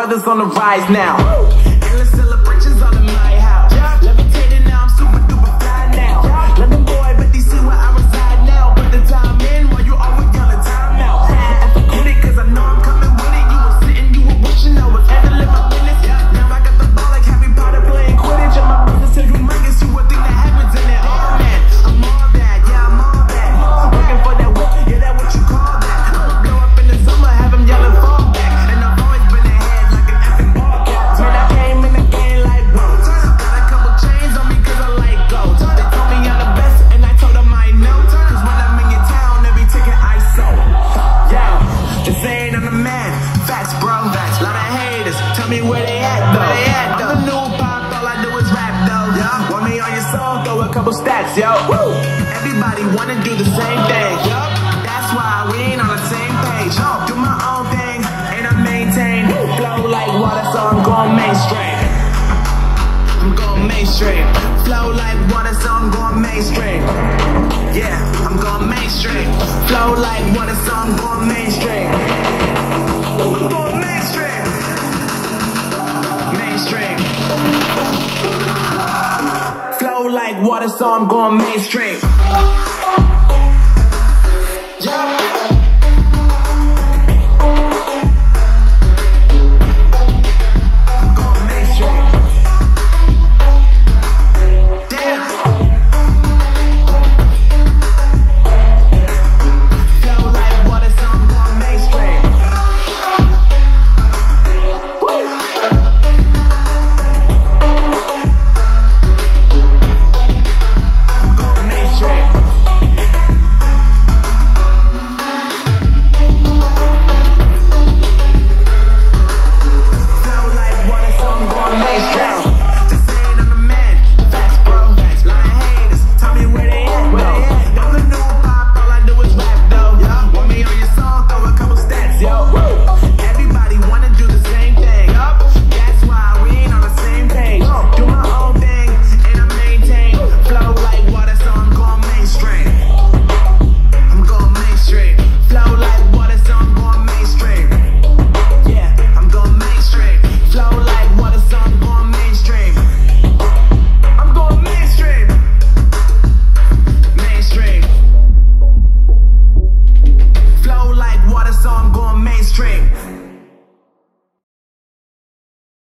brothers on the rise now. song, throw a couple stats, yo. Woo! Everybody wanna do the same thing, yo. That's why we ain't on the same page. Yo, do my own thing, and I maintain. Flow like water, so I'm going mainstream. I'm going mainstream. Flow like water, so I'm going mainstream. Yeah, I'm going mainstream. Flow like water, so I'm going mainstream. water, so I'm going mainstream. Yeah.